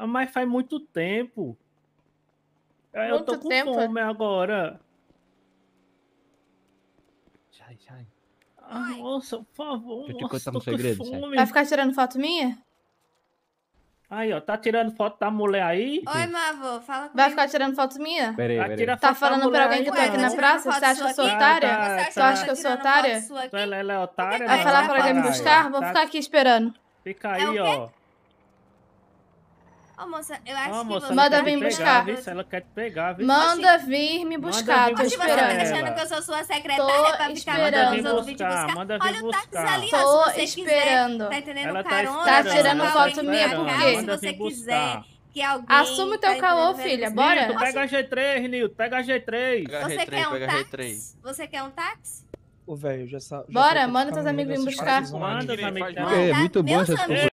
Ah, Mas faz muito tempo. É, Eu tô Muito com tempo? fome agora. Sai, sai. Ah, moça, por favor. Deixa eu te contar um com segredo. Vai ficar tirando foto minha? Aí, ó, tá tirando foto da mulher aí? Oi, meu avô, fala comigo. Vai ficar tirando foto minha? Pera aí, Tá Tá falando pra alguém que eu tô Ué, aqui tá na praça? Você acha que eu sou aqui? otária? Tá, Você tá. Tu acha que eu tá sou otária? ela, é otária, Vai falar pra alguém me buscar? Vou tá- ficar aqui esperando. Fica É aí, ó. Ô, moça, eu acho Ó, que moça, você... ela Manda quer vir buscar. pegar, viu? Ela quer te pegar, viu? Manda vir me buscar, vir tô Oxe, você tá esperando. esperando. achando que eu sou sua secretária Tô pra ficar esperando. mandando Manda os vir outros vir te buscar, buscar? manda vir Olha o táxi buscar. ali, ó, Tô se você esperando. quiser. Tá entendendo? Ela tá Carona, esperando. Tá tirando se foto minha por quê? Se você quiser buscar. que alguém... Assume o teu tá caô, entendendo? filha, bora. Nilton, pega a G3, Nilton, pega a G3. Pega Você R3, quer um táxi? R3. Você quer um táxi? Ô, velho, já sa- já Bora, sabe manda teus tá amigos vir buscar. Manda os amigos. É muito bom essas amigos